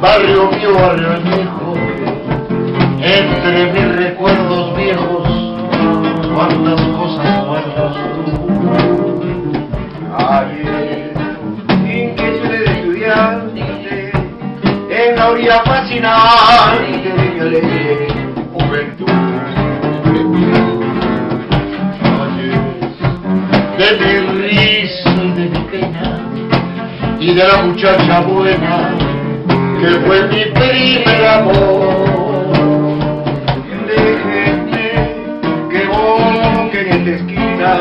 barrio mío, barrio añejo, entre mis recuerdos viejos, cuántas cosas guardas tú. Ayer, inquietud de estudiante, en la orilla fascinante de mi alegre juventud. de mi risa y de mi pena y de la muchacha buena que fue mi primer amor. Déjenme que boque en esta esquina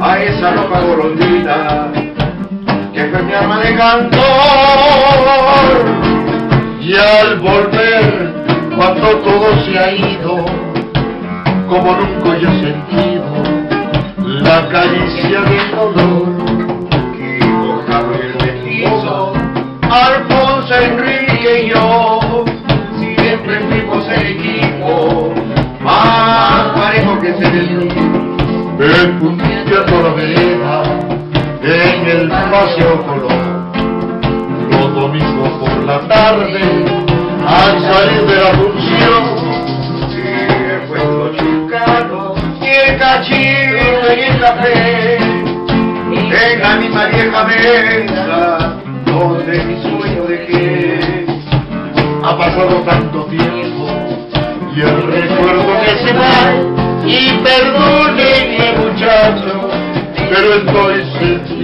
a esa loca golondrina que fue mi alma de cantor. Y al volver, cuando todo se ha ido, como nunca yo he sentido la caricia del dolor. Kiko, Javier Mestizo, Alfonso, Punteando la vereda en el paseo Colón. Los domingos por la tarde, al salir de la función, Sigue puesto chicano y el cachito y el café en la misma vieja mesa donde mi sueño dejé. ha pasado tanto tiempo y el recuerdo que se va. Y muchachos, pero estoy sentimental.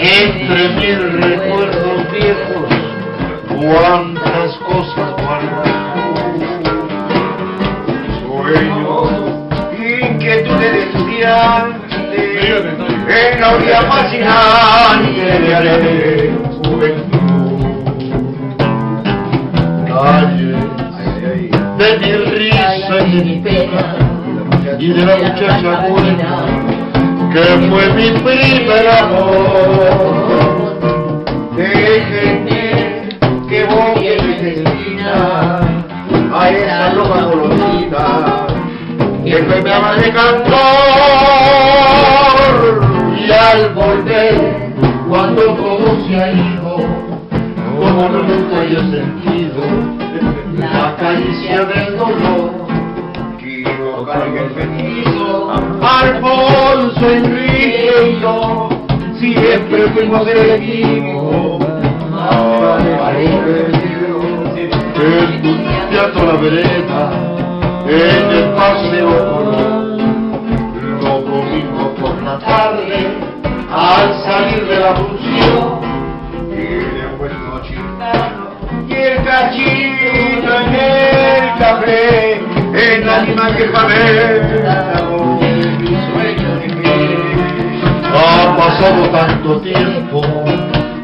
Entre mis recuerdos viejos, cuántas cosas guardas Sueños, inquietudes de estudiante, en la orilla fascinante de alegre juventud. de mi risa y de mi pena y de la muchacha buena que fue mi primer amor. Déjenme que boque mi destino a esa loca golondrina que mi ama de cantor. Y al volver, cuando todo se ha ido, como no nunca yo sentido la caricia del dolor. Kiko, Carmen, el Fenizo, Alfonso, Enrique y yo siempre fuimos el equipo. más parejo En tu teatro la vereda, en el paseo color, los domingos por la tarde, al salir de la función, Y después lo chicano y el cachito en el café, sueño dejé. ha pasado tanto tiempo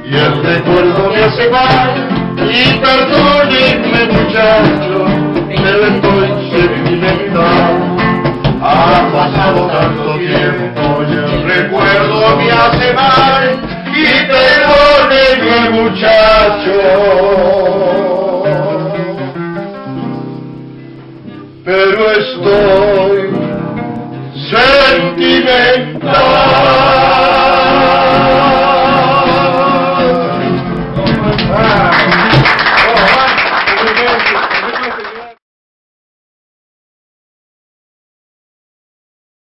y el recuerdo me hace mal. Y perdónenme muchachos, pero estoy sentimental. Ha pasado tanto tiempo y el recuerdo me hace mal. Y perdónenme muchachos.